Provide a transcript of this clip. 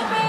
okay.